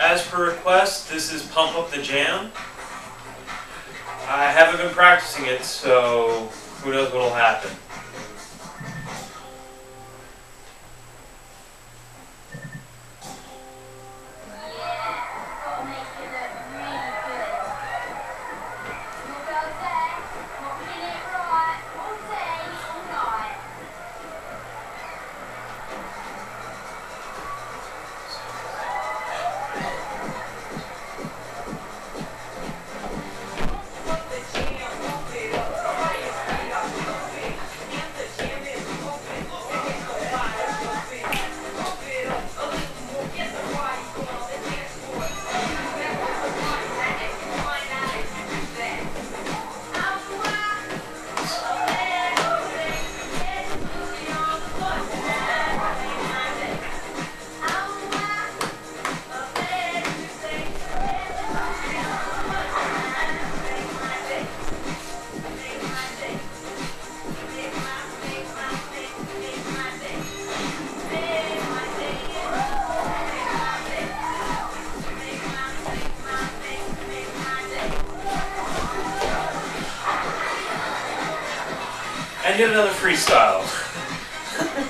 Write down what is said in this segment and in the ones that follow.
as per request, this is Pump Up the Jam. I haven't been practicing it, so who knows what'll happen. And yet another freestyle.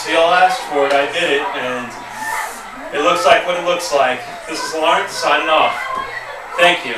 So y'all asked for it, I did it, and it looks like what it looks like. This is Lawrence signing off. Thank you.